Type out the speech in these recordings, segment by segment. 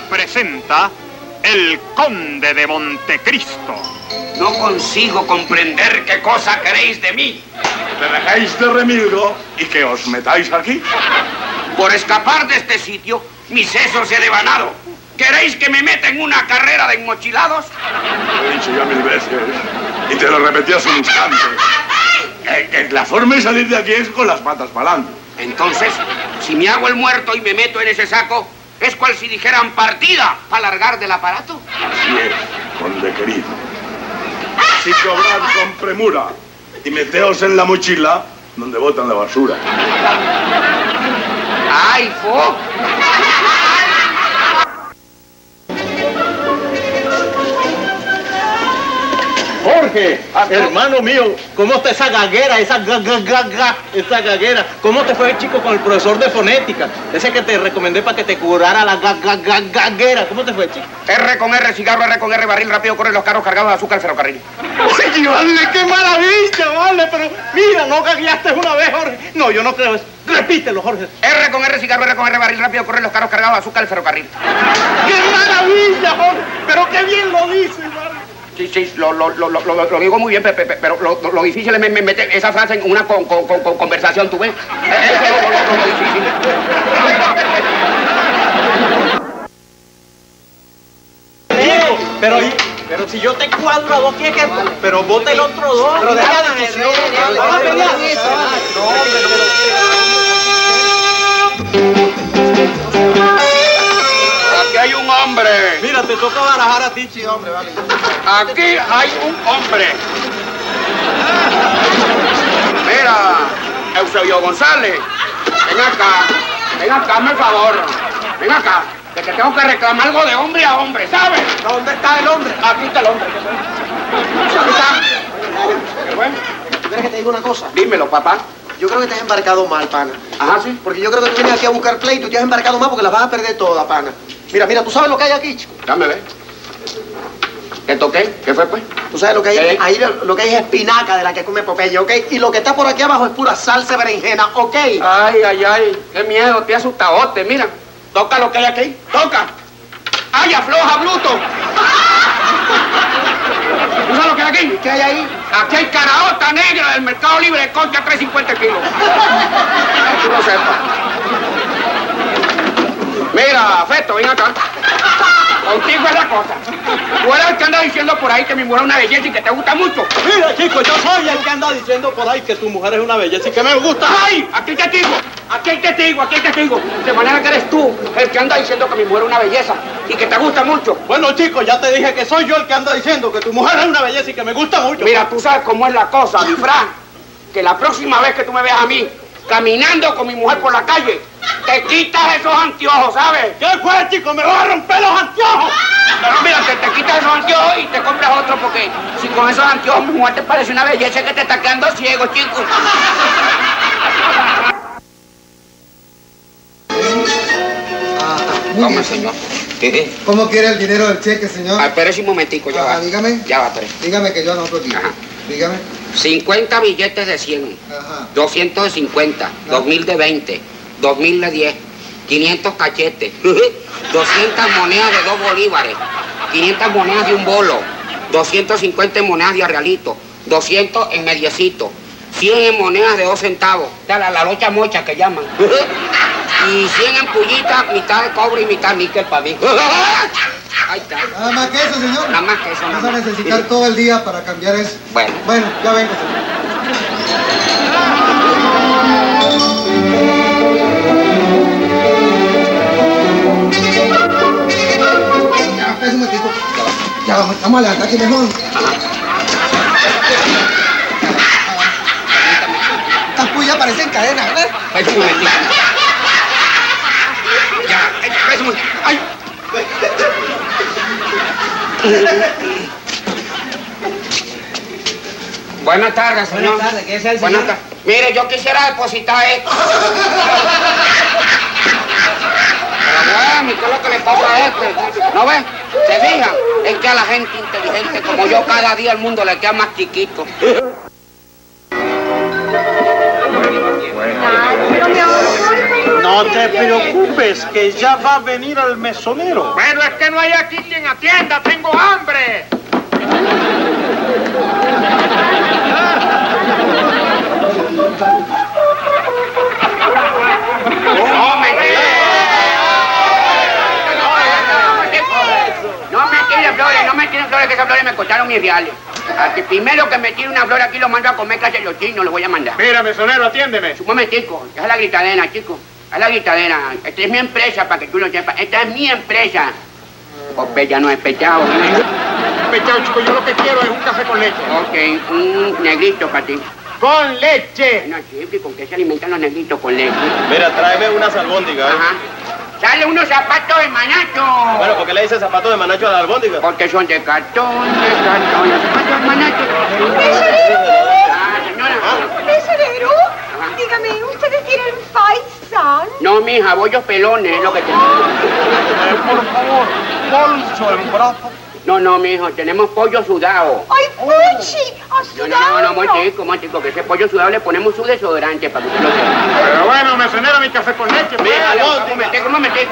presenta el Conde de Montecristo. No consigo comprender qué cosa queréis de mí. Me dejéis de remilgo y que os metáis aquí. Por escapar de este sitio, mis sesos se he devanado. ¿Queréis que me meta en una carrera de enmochilados? Lo he dicho ya mil veces y te lo repetí hace un instante. Que, que la forma de salir de aquí es con las patas para adelante. Entonces, si me hago el muerto y me meto en ese saco, es cual si dijeran partida para largar del aparato. Así es, conde querido. Así que obrad con premura y meteos en la mochila donde botan la basura. ¡Ay, fo! Jorge, hermano mío, ¿cómo está esa gaguera, esa ga, ga, ga, ga, esa gaguera? ¿Cómo te fue, chico, con el profesor de fonética? Ese que te recomendé para que te curara la ga, ga, ga, gaguera. ¿Cómo te fue, chico? R con R, cigarro, R con R, barril, rápido corren los carros cargados de azúcar, ferrocarril. Sí, vale, qué maravilla, vale, pero mira, no gagueaste una vez, Jorge. No, yo no creo eso. Repítelo, Jorge. R con R, cigarro, R con R, barril, rápido corren los carros cargados de azúcar, ferrocarril. ¡Qué maravilla, Jorge! Pero qué bien lo dices, vale. Sí, sí, lo, lo, lo, lo, digo muy bien, pe- pe- pe- pero lo, difícil es me- me- meter esa frase en una con- con- con- con conversación, ¿tú ves? Eso es lo, lo- lo- lo difícil. Pero, pero si yo te cuadro a dos, ¿qué es que Pero bota el otro dos. Pero deja la discusión. Vamos a pelear. Aquí Mira, te toca barajar a ti, chi, hombre, vale. Aquí hay un hombre. Mira, Eusebio González. Ven acá. Ven acá, hazme el favor. Ven acá. Que te tengo que reclamar algo de hombre a hombre, ¿sabes? ¿Dónde está el hombre? Aquí está el hombre. Aquí está. ¿Qué fue? ¿Quieres que te diga una cosa? Dímelo, papá. Yo creo que te has embarcado mal, pana. Ajá, sí. Porque yo creo que tú vienes aquí a buscar pleito y te has embarcado mal porque las vas a perder todas, pana. Mira, mira, ¿tú sabes lo que hay aquí, chico? Dame ver. ¿Qué toqué? ¿Qué fue, pues? Tú sabes lo que hay ¿Qué hay? ahí, lo, que hay es espinaca de la que come Popeye, ¿ok? Y lo que está por aquí abajo es pura salsa berenjena, ¿ok? Ay, ay, ay. Qué miedo, te asustadote. Mira, toca lo que hay aquí. Toca. ¡Ay, afloja, bruto! ¿Tú sabes lo que hay aquí? ¿Qué hay ahí? Aquí hay caraota negra del Mercado Libre de concha 350 kilos. Tú lo sepas. Mira, Feto, ven acá. Contigo es la cosa. Tú eres el que anda diciendo por ahí que mi mujer es una belleza y que te gusta mucho. Mira, chico, yo soy el que anda diciendo por ahí que tu mujer es una belleza y que me gusta. ¡Ay! Aquí hay testigo, aquí hay testigo, aquí hay testigo. De manera que eres tú el que anda diciendo que mi mujer es una belleza y que te gusta mucho. Bueno, chico, ya te dije que soy yo el que anda diciendo que tu mujer es una belleza y que me gusta mucho. Mira, tú sabes cómo es la cosa, disfraz. Que la próxima vez que tú me veas a mí caminando con mi mujer por la calle, te quitas esos anteojos, ¿sabes? ¿Qué fue, chico? ¡Me vas a romper los anteojos! Pero mira, que te quitas esos anteojos y te compras otro porque si con esos anteojos mi mujer te parece una belleza que te está quedando ciego, chico. ¿Cómo, bien. señor? ¿Cómo quiere el dinero del cheque, señor? Ah, espérese un momentico, ya Ajá, va. dígame. Ya va, espere. Dígame que yo anoto aquí. Ajá. Dígame. 50 billetes de 100, Ajá. 200 de 50, 2000 de 20, 2000 de 10, 500 cachetes, 200 monedas de 2 bolívares, 500 monedas de un bolo, 250 monedas de a realito, 200 en mediecito, 100 en monedas de 2 centavos, esta la, la locha mocha que llaman, y 100 en pullitas, mitad de cobre y mitad níquel para mí. Ahí está. Nada más que eso, señor. Nada más que eso, Vas a necesitar todo el día para cambiar eso. Bueno. Bueno, ya vengo, señor. Ya, vamos, vamos a levantar aquí mejor. Estas puyas parecen cadenas, ¿verdad? Espérese un momentito. Ya, espérese un momentito. ¡Ay! Buenas tardes, señor. Buenas tardes, ¿qué es el Buenas señor? tardes. Mire, yo quisiera depositar esto. Pero bueno, ¿qué es lo que le pasa a este? ¿No ves? ¿Se fijan? Es que a la gente inteligente como yo cada día el mundo le queda más chiquito. No, te preocupes, que ya va a venir el mesonero. Pero es que no hay aquí quien atienda, tengo hambre. No me No me tiren flores, no me tiren flores, que esas flores me costaron mis reales. Al que primero que me tire una flor aquí lo mando a comer casi los chinos, lo voy a mandar. Mira, mesonero, atiéndeme. Un momentico, es la gritadera, chico. Es la gritadera. Esta es mi empresa, para que tú lo sepas. Esta es mi empresa. Popeye no es pechado. Pechado, chico, yo lo que quiero es un café con leche. Ok, un negrito para ti. ¡Con leche! Chico, ¿y con qué se alimentan los negritos? Con leche. Mira, tráeme unas albóndigas. ¿eh? Ajá. Sale unos zapatos de manacho. Bueno, ¿por qué le dices zapato de manacho a la albóndiga? Porque son de cartón, de cartón. Los zapatos de manacho. Ah, señora. ¡Mesonero! Dígame, ¿ustedes tienen No, mija, bollos pelones es lo que tenemos. Eh, por favor, bolso en brazo. No, no, mijo, tenemos pollo sudado. ¡Ay, Puchi! No, no, no, no, chico, muy chico, que ese pollo sudado le ponemos su desodorante para que usted lo sepa. Pero bueno, mesonero, mi café con leche. pues. Mira, un momentico, un momentico.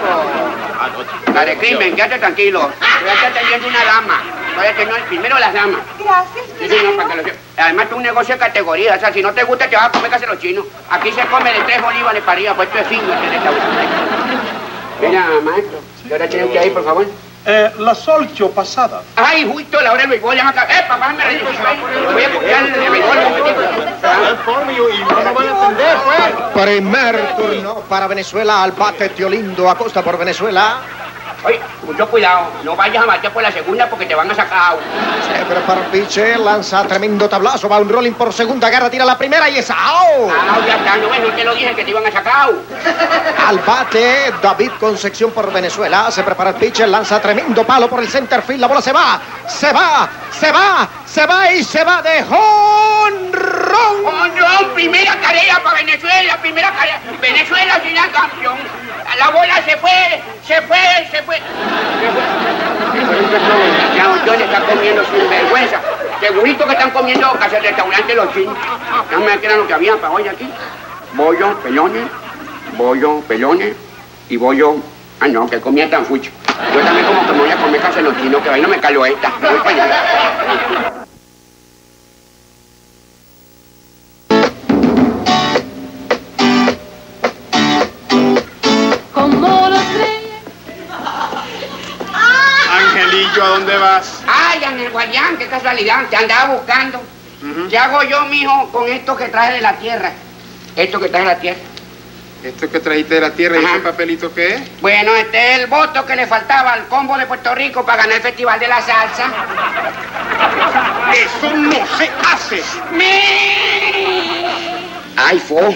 La de crimen, quédate tranquilo. Voy a estar atendiendo una dama. Voy a atender primero las damas. Gracias, Sí, señor, para que lo sepa. Además, tú un negocio de categoría. O sea, si no te gusta, te vas a comer casi los chinos. Aquí se come de tres bolívares para arriba, pues esto es fino este. Mira, maestro, ¿qué hora tiene usted ahí, por favor? Eh, las ocho pasadas. Ay, justo la hora del béisbol, ya me acaba. ¡Eh, papá, me reí! Voy a buscar el de béisbol un momentico. Ah, y no me voy a entender, pues. Primer turno para Venezuela al bate Teolindo Acosta por Venezuela. Oye, mucho cuidado, no vayas a batear por la segunda porque te van a sacar. Se prepara el pitcher, lanza tremendo tablazo, va un rolling por segunda, agarra, tira la primera y es out. Ah, ya está, no, bueno, te lo dije que te iban a sacar. Al bate, David Concepción por Venezuela. Se prepara el pitcher, lanza tremendo palo por el center field. La bola se va, se va, se va, se va y se va de jonrón. ¡Oh, no! Primera tarea para Venezuela, primera tarea. Venezuela será campeón. La bola se fue, se fue, se fue. Se fue. Ya John está comiendo sin vergüenza. Segurito que están comiendo casi el restaurante los chinos. Ver qué era lo que había para hoy aquí. Bollo, pelones, bollo, pelones y bollo... Ah, no, que comía tan fucho. Yo también como que me voy a comer casi los chinos, que ahí no me caló esta. Me voy para allá. Ángel Guayán, qué casualidad, te andaba buscando. ¿Qué hago yo, mijo, con esto que traje de la tierra? Esto que traje de la tierra. Esto que trajiste de la tierra y ese papelito qué es? Bueno, este es el voto que le faltaba al combo de Puerto Rico para ganar el Festival de la Salsa. Eso no se hace. ¡Me! ¡Ay, fojo!